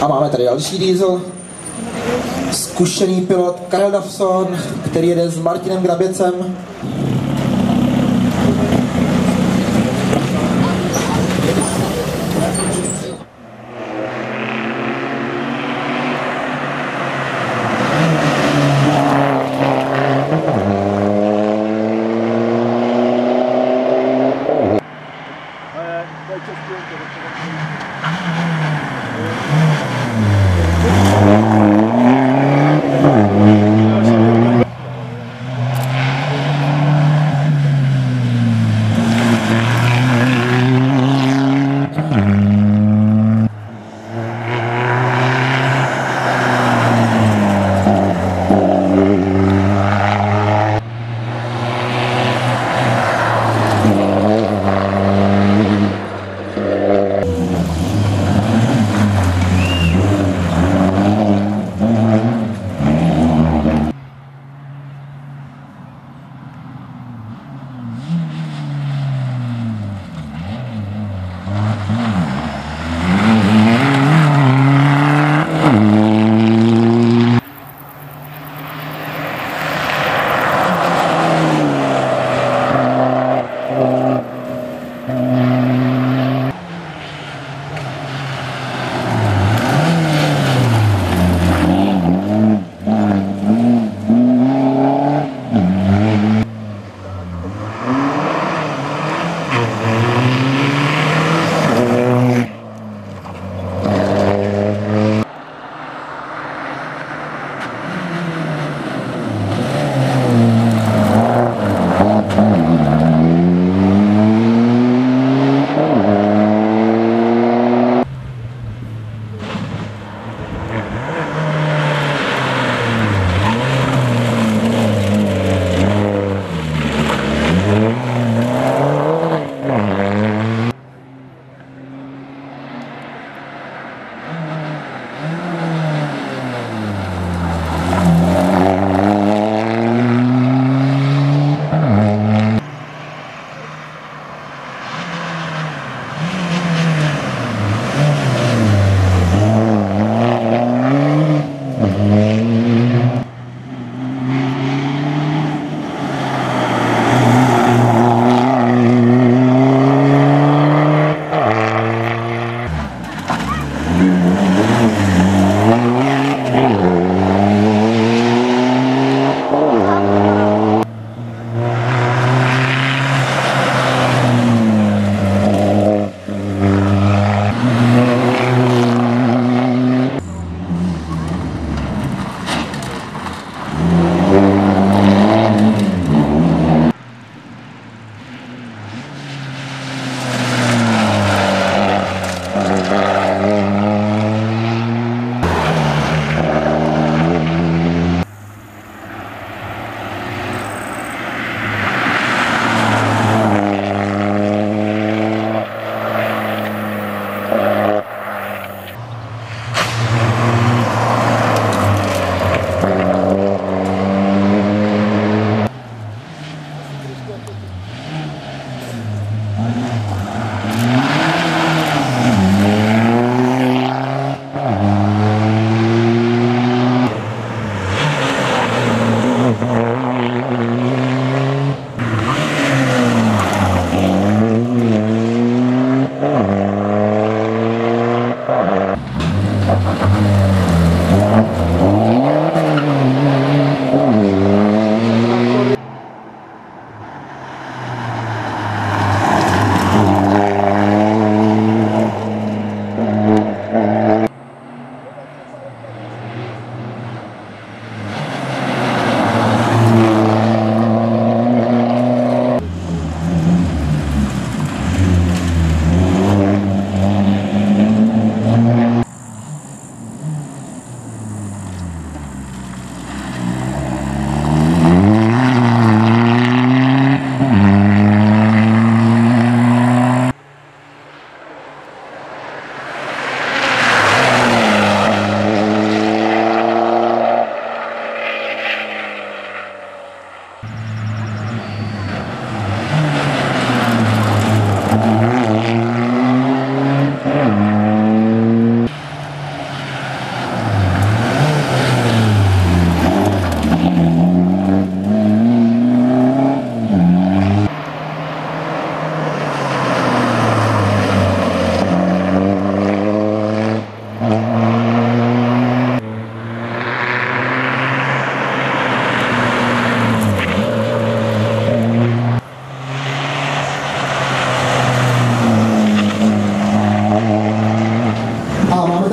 A máme tady další diesel. Zkušený pilot Karel Davson, který jede s Martinem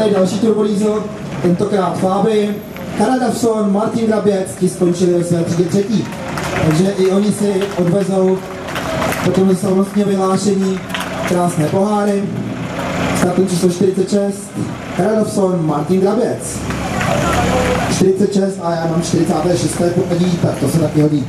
Graběcem. další turbolízo, tentokrát Fáby. Karadavson, Martin Graběc, ti skončili ve své třídě třetí. Takže i oni si odvezou po tom slavnostně vyhlášení krásné poháry. Startem číslo 46, Karadavson, Martin Graběc. 46 a já mám 46. pořadí, tak to se taky hodí.